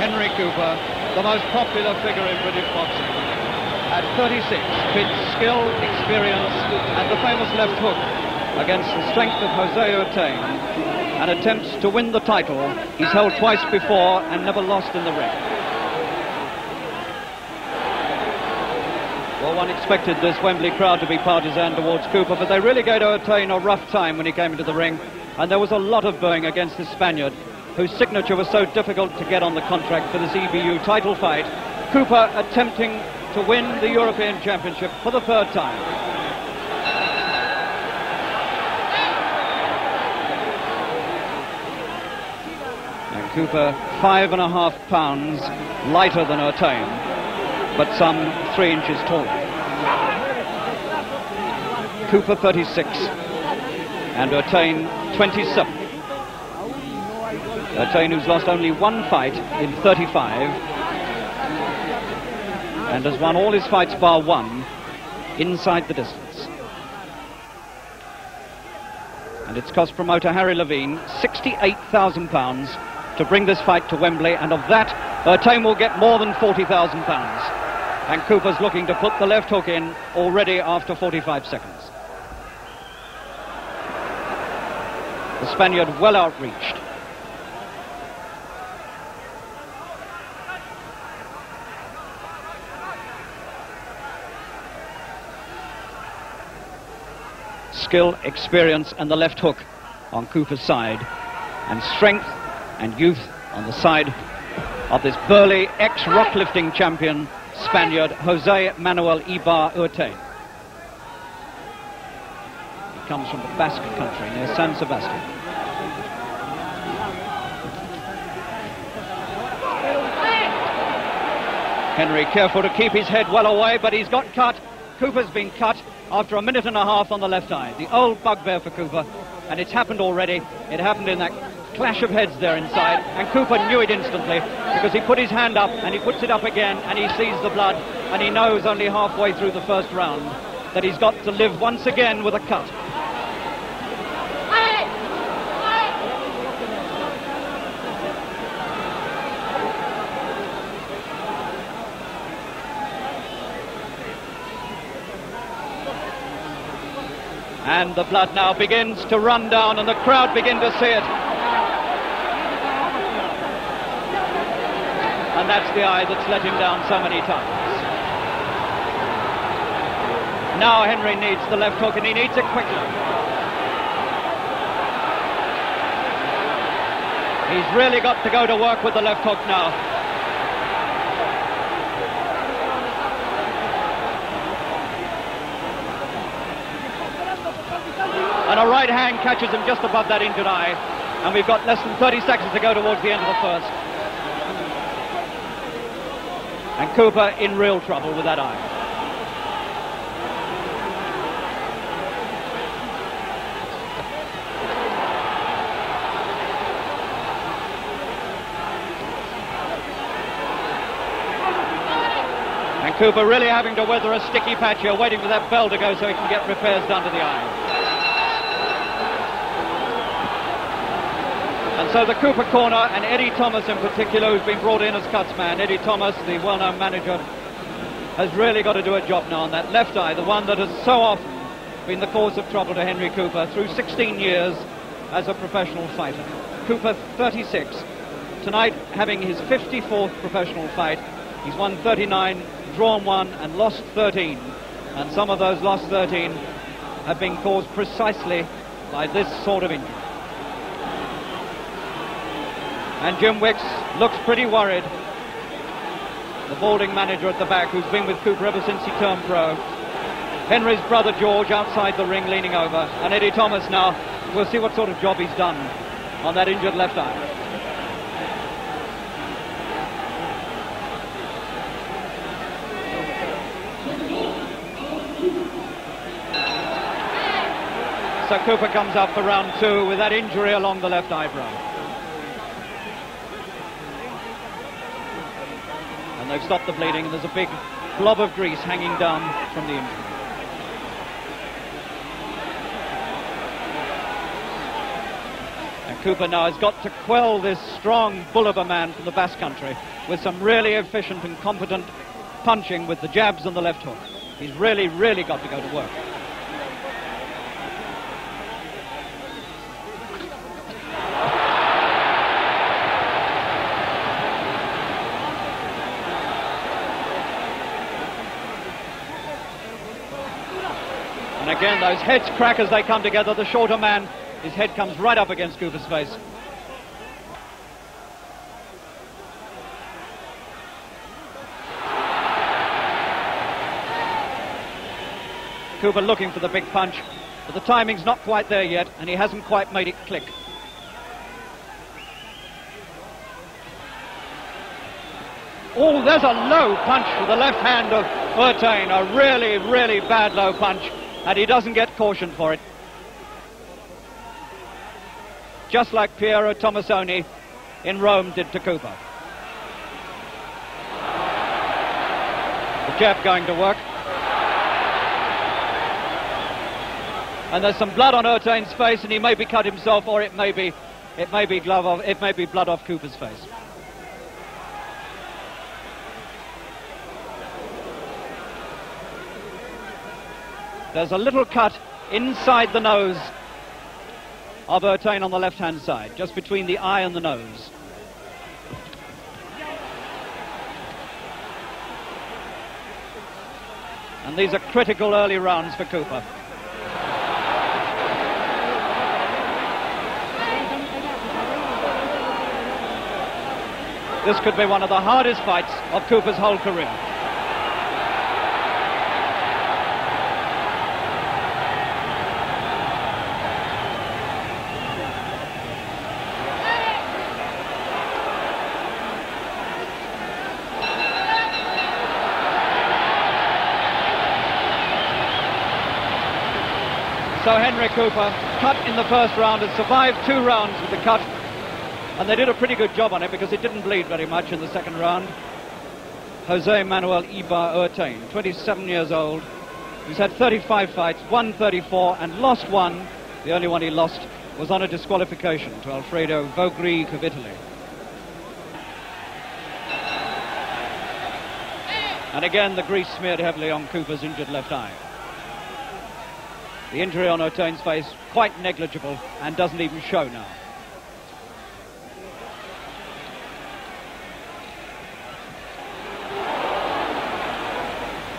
Henry Cooper, the most popular figure in British boxing. At 36, pits skill, experience, and the famous left hook against the strength of Jose Urtain and attempts to win the title he's held twice before and never lost in the ring. Well, one expected this Wembley crowd to be partisan towards Cooper, but they really gave Urtain a rough time when he came into the ring, and there was a lot of booing against the Spaniard, whose signature was so difficult to get on the contract for this EBU title fight. Cooper attempting to win the European Championship for the third time. And Cooper, five and a half pounds lighter than Urtain, but some three inches taller. Cooper 36 and Urtain 27. Urtain who's lost only one fight in 35 and has won all his fights bar one inside the distance. And it's cost promoter Harry Levene £68,000 to bring this fight to Wembley, and of that, Urtain will get more than £40,000. And Cooper's looking to put the left hook in already after 45 seconds. The Spaniard well outreached. Skill, experience, and the left hook on Cooper's side, and strength and youth on the side of this burly ex-rocklifting champion Spaniard Jose Manuel Ibar Urtain. He comes from the Basque country near San Sebastian. Henry careful to keep his head well away, but he's got cut. Cooper's been cut after a minute and a half on the left eye. The old bugbear for Cooper, and it's happened already. It happened in that clash of heads there inside, and Cooper knew it instantly because he put his hand up and he puts it up again and he sees the blood and he knows only halfway through the first round that he's got to live once again with a cut. And the blood now begins to run down and the crowd begin to see it. And that's the eye that's let him down so many times. Now Henry needs the left hook and he needs it quickly. He's really got to go to work with the left hook now. And a right hand catches him just above that injured eye. And we've got less than 30 seconds to go towards the end of the first. And Cooper in real trouble with that eye. And Cooper really having to weather a sticky patch here, waiting for that bell to go so he can get repairs done to the eye. And so the Cooper corner and Eddie Thomas in particular, who's been brought in as cutsman. Eddie Thomas, the well-known manager, has really got to do a job now on that left eye, the one that has so often been the cause of trouble to Henry Cooper through 16 years as a professional fighter. Cooper, 36. Tonight, having his 54th professional fight, he's won 39, drawn one, and lost 13. And some of those lost 13 have been caused precisely by this sort of injury. And Jim Wicks looks pretty worried. The balding manager at the back who's been with Cooper ever since he turned pro. Henry's brother George outside the ring leaning over. And Eddie Thomas now. We'll see what sort of job he's done on that injured left eye. So Cooper comes up for round two with that injury along the left eyebrow. They've stopped the bleeding, and there's a big blob of grease hanging down from the injury. And Cooper now has got to quell this strong bull of a man from the Basque Country with some really efficient and competent punching with the jabs and the left hook. He's really, really got to go to work. And again, those heads crack as they come together. The shorter man, his head comes right up against Cooper's face. Cooper looking for the big punch, but the timing's not quite there yet, and he hasn't quite made it click. Oh, there's a low punch with the left hand of Urtain, a really, really bad low punch, and he doesn't get cautioned for it. Just like Piero Tomasoni in Rome did to Cooper. The jab going to work. and there's some blood on Urtain's face, and he may be cut himself, or it may be, it may be glove off, it may be blood off Cooper's face. There's a little cut inside the nose of Urtain on the left-hand side, just between the eye and the nose. And these are critical early rounds for Cooper. This could be one of the hardest fights of Cooper's whole career. So Henry Cooper, cut in the first round, has survived two rounds with the cut and they did a pretty good job on it because it didn't bleed very much in the second round. Jose Manuel Ibar Urtain, 27 years old. He's had 35 fights, won 34 and lost one. The only one he lost was on a disqualification to Alfredo Vogric of Italy. And again, the grease smeared heavily on Cooper's injured left eye. The injury on Urtain's face, quite negligible and doesn't even show now.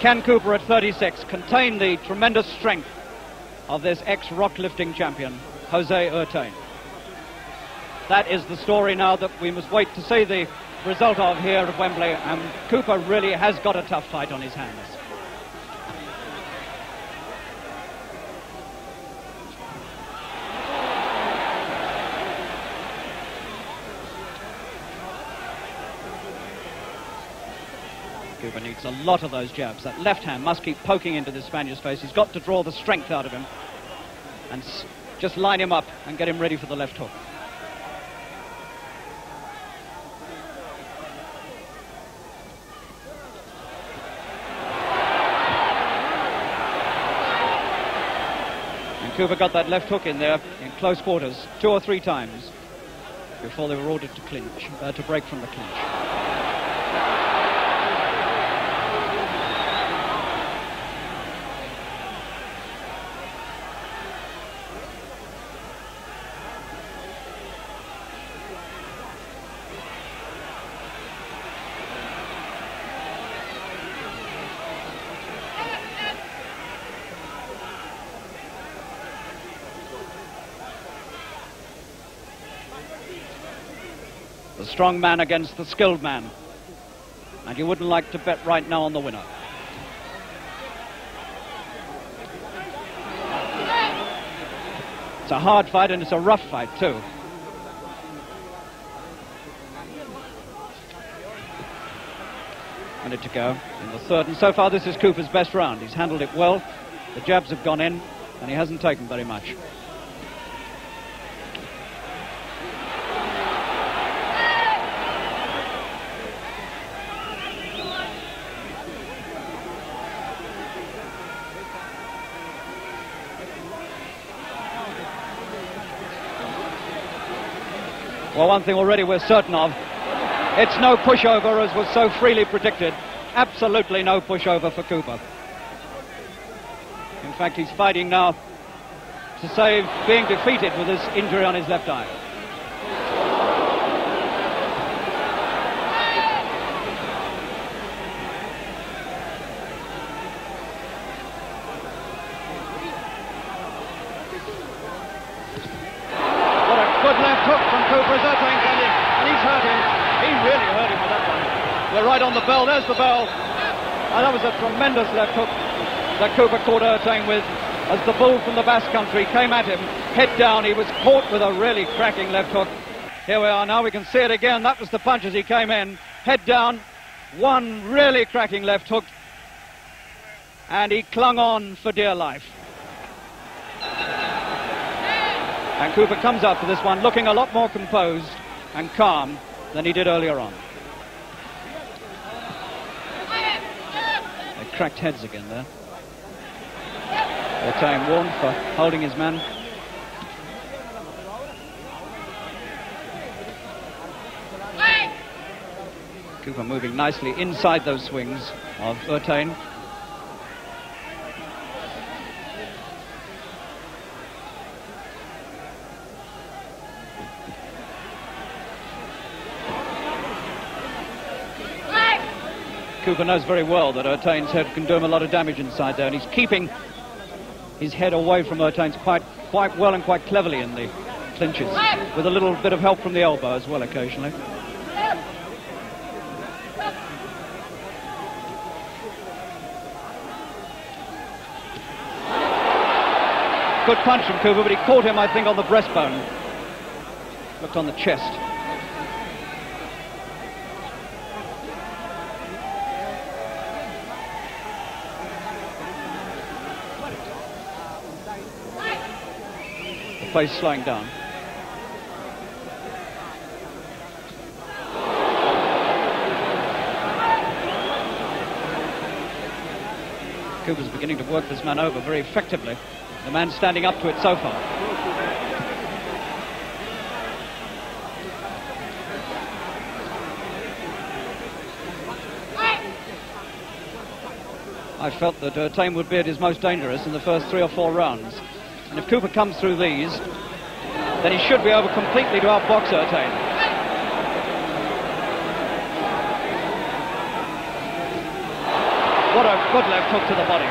Can Cooper at 36 contain the tremendous strength of this ex-rock lifting champion, Jose Urtain? That is the story now that we must wait to see the result of here at Wembley, and Cooper really has got a tough fight on his hands. Cooper needs a lot of those jabs. That left hand must keep poking into the Spaniard's face. He's got to draw the strength out of him and just line him up and get him ready for the left hook. And Cooper got that left hook in there in close quarters two or three times before they were ordered to clinch, uh, to break from the clinch. Strong man against the skilled man. And you wouldn't like to bet right now on the winner. It's a hard fight and it's a rough fight too. Minute to go in the third. And so far this is Cooper's best round. He's handled it well. The jabs have gone in and he hasn't taken very much. Well, one thing already we're certain of. It's no pushover as was so freely predicted. Absolutely no pushover for Cooper. In fact, he's fighting now to save being defeated with this injury on his left eye. What a good left hook from Cooper as Urtain came in. And he's hurt him. He really hurt him with that one. We're right on the bell. There's the bell. And that was a tremendous left hook that Cooper caught Urtain with as the bull from the Basque country came at him, head down. He was caught with a really cracking left hook. Here we are now. We can see it again. That was the punch as he came in. Head down. One really cracking left hook. And he clung on for dear life. And Cooper comes up for this one looking a lot more composed and calm than he did earlier on. Cracked heads again there. Urtain warned for holding his man. Cooper moving nicely inside those swings of Urtain. Cooper knows very well that Urtain's head can do him a lot of damage inside there, and he's keeping his head away from Urtain's quite, quite well and quite cleverly in the clinches, with a little bit of help from the elbow as well occasionally. Good punch from Cooper, but he caught him, I think, on the breastbone. Looked on the chest. Place slowing down. Cooper's beginning to work this man over very effectively. The man standing up to it so far. I felt that uh, Tame would be at his most dangerous in the first three or four rounds. And if Cooper comes through these, then he should be able completely to outbox Urtain. What a good left hook to the body.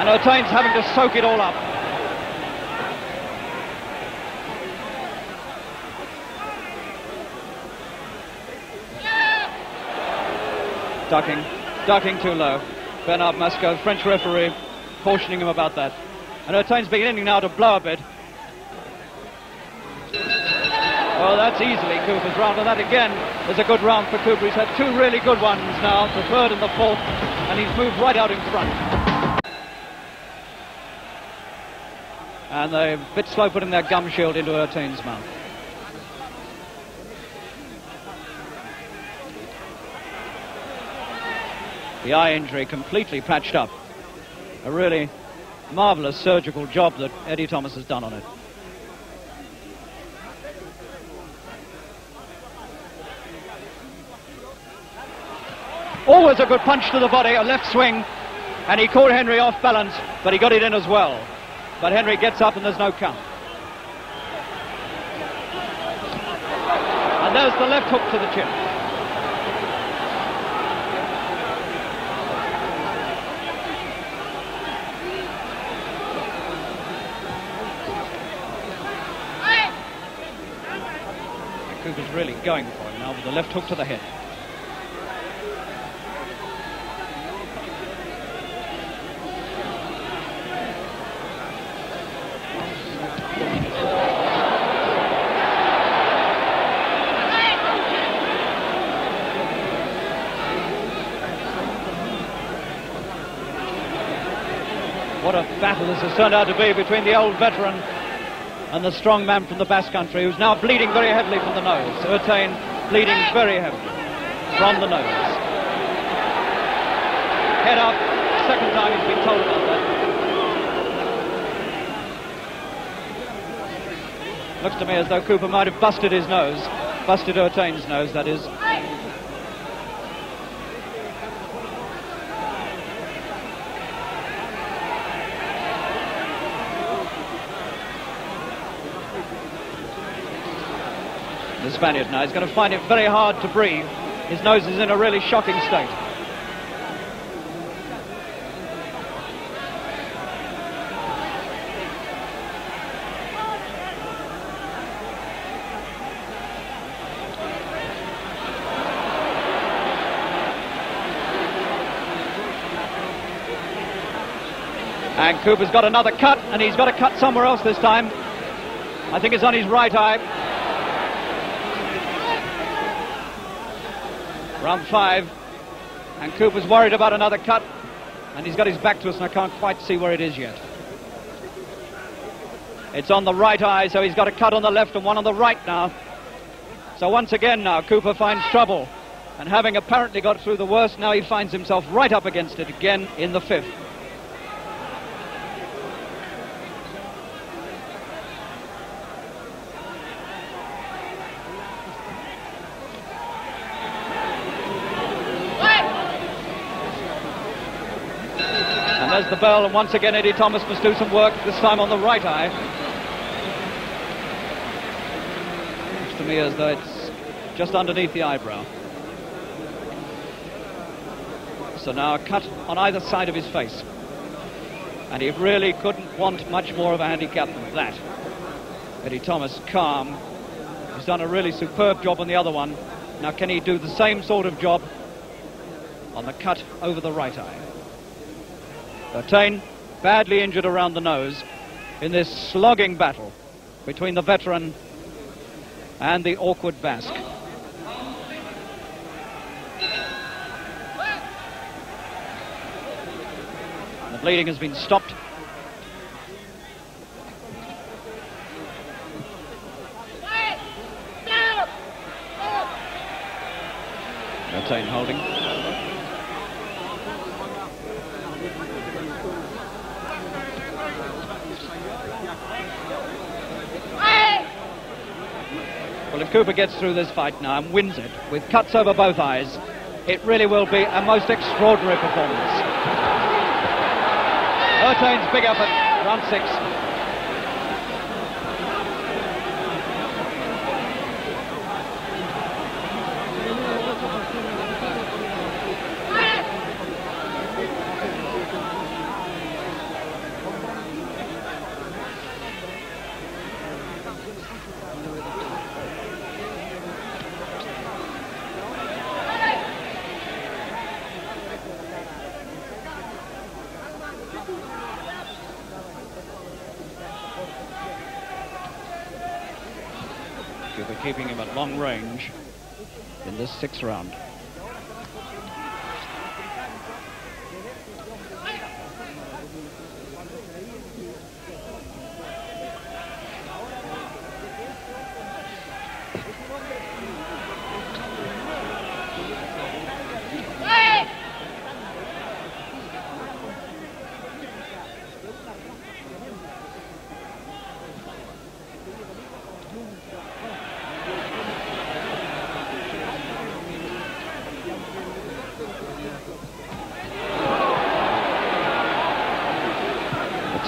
And Urtain's having to soak it all up. Ducking, ducking too low. Bernard Mascow, French referee, cautioning him about that. And Urtain's beginning now to blow a bit. Well, that's easily Cooper's round, and that again is a good round for Cooper. He's had two really good ones now, the third and the fourth, and he's moved right out in front. And they're a bit slow putting their gum shield into Urtain's mouth. The eye injury completely patched up. A really marvellous surgical job that Eddie Thomas has done on it. Always a good punch to the body, a left swing, and he caught Henry off balance, but he got it in as well. But Henry gets up and there's no count. And there's the left hook to the chin. Cooper's really going for him now with the left hook to the head. What a battle this has turned out to be between the old veteran and the strong man from the Basque country who's now bleeding very heavily from the nose. Urtain bleeding very heavily from the nose. Head up, second time he's been told about that. Looks to me as though Cooper might have busted his nose. Busted Urtain's nose, that is. The Spaniard now is going to find it very hard to breathe. His nose is in a really shocking state. And Cooper's got another cut, and he's got a cut somewhere else this time. I think it's on his right eye. Round five. And Cooper's worried about another cut. And he's got his back to us, and I can't quite see where it is yet. It's on the right eye, so he's got a cut on the left and one on the right now. So once again now, Cooper finds trouble. And having apparently got through the worst, now he finds himself right up against it again in the fifth. The bell, and once again Eddie Thomas must do some work, this time on the right eye. Looks to me as though it's just underneath the eyebrow. So now a cut on either side of his face. And he really couldn't want much more of a handicap than that. Eddie Thomas, calm. He's done a really superb job on the other one. Now can he do the same sort of job on the cut over the right eye? Uh, Urtain badly injured around the nose in this slogging battle between the veteran and the awkward Basque. The bleeding has been stopped. Urtain holding. Well, if Cooper gets through this fight now and wins it with cuts over both eyes, it really will be a most extraordinary performance. Urtain's big effort, round six. Cooper him at long range in this sixth round.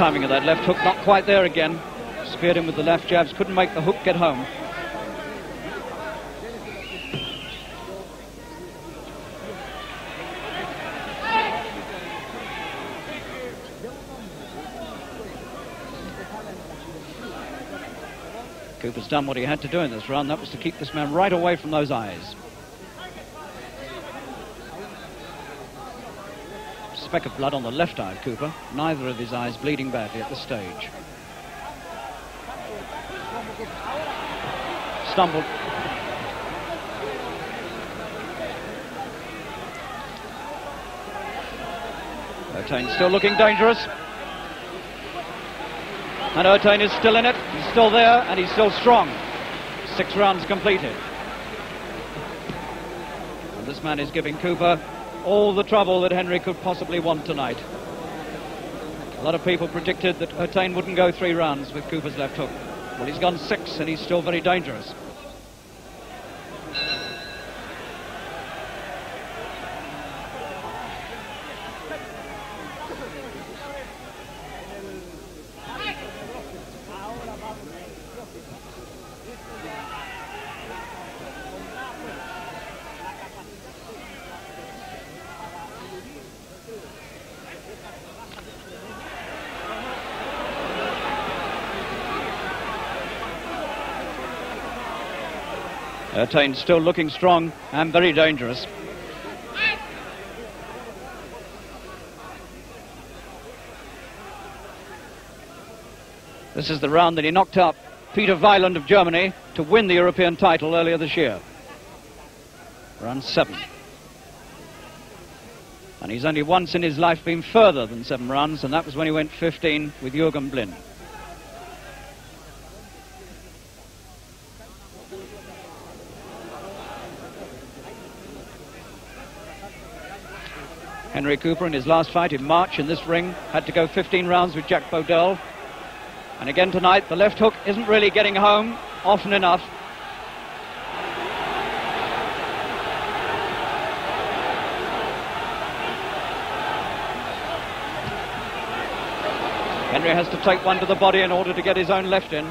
Timing of that left hook not quite there again. Speared him with the left jabs, couldn't make the hook get home. Cooper's done what he had to do in this round. That was to keep this man right away from those eyes. Speck of blood on the left eye of Cooper. Neither of his eyes bleeding badly at the stage. Stumbled. Urtain still looking dangerous. And Urtain is still in it. He's still there and he's still strong. Six rounds completed. And this man is giving Cooper all the trouble that Henry could possibly want tonight. A lot of people predicted that Urtain wouldn't go three rounds with Cooper's left hook. Well, he's gone six and he's still very dangerous. Still looking strong and very dangerous. This is the round that he knocked out Peter Weiland of Germany to win the European title earlier this year. Round seven. And he's only once in his life been further than seven runs, and that was when he went 15 with Jürgen Blin. Henry Cooper in his last fight in March in this ring had to go 15 rounds with Jack Bodell. And again tonight, the left hook isn't really getting home often enough. Henry has to take one to the body in order to get his own left in.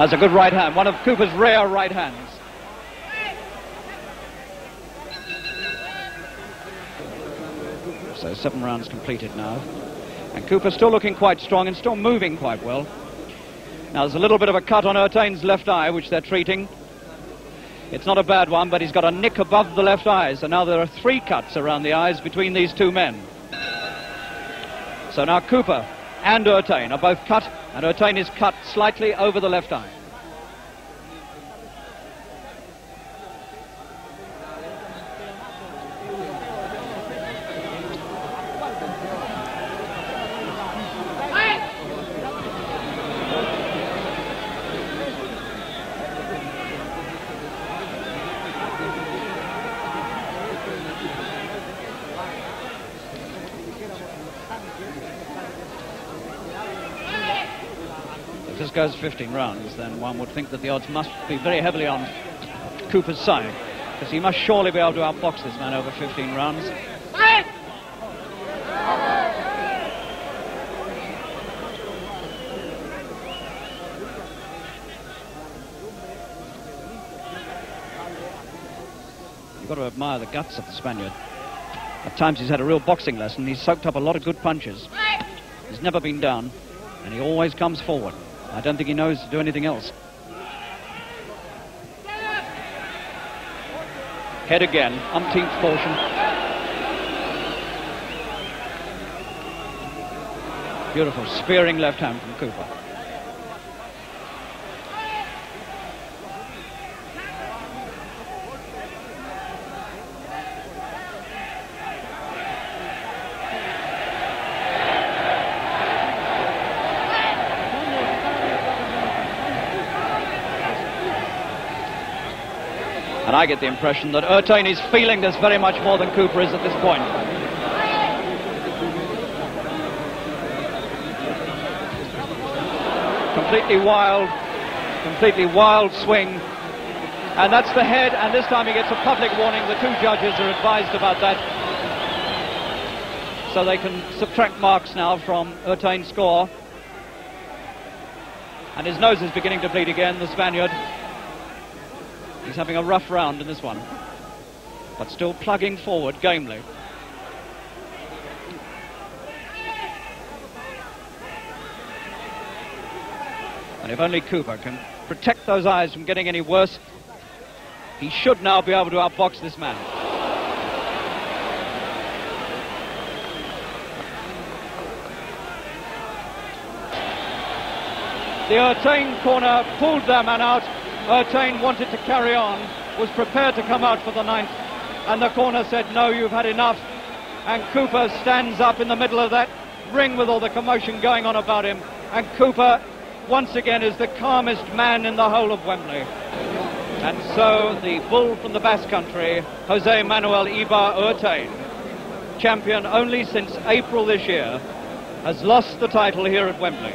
That's a good right hand, one of Cooper's rare right hands. So seven rounds completed now. And Cooper still looking quite strong and still moving quite well. Now there's a little bit of a cut on Urtain's left eye, which they're treating. It's not a bad one, but he's got a nick above the left eye. So now there are three cuts around the eyes between these two men. So now Cooper and Urtain are both cut, and Urtain is cut slightly over the left eye. this goes 15 rounds, then one would think that the odds must be very heavily on Cooper's side, because he must surely be able to outbox this man over 15 rounds. You've got to admire the guts of the Spaniard. At times he's had a real boxing lesson. He's soaked up a lot of good punches. He's never been down, and he always comes forward. I don't think he knows to do anything else. Head again, umpteenth portion. Beautiful, spearing left hand from Cooper. And I get the impression that Urtain is feeling this very much more than Cooper is at this point. Completely wild, completely wild swing. And that's the head, and this time he gets a public warning. The two judges are advised about that. So they can subtract marks now from Urtain's score. And his nose is beginning to bleed again, the Spaniard. He's having a rough round in this one, but still plugging forward gamely. And if only Cooper can protect those eyes from getting any worse, he should now be able to outbox this man. The Urtain corner pulled their man out Urtain wanted to carry on, was prepared to come out for the ninth, and the corner said, no, you've had enough. And Cooper stands up in the middle of that ring with all the commotion going on about him. And Cooper, once again, is the calmest man in the whole of Wembley. And so the bull from the Basque Country, Jose Manuel Ibar Urtain, champion only since April this year, has lost the title here at Wembley.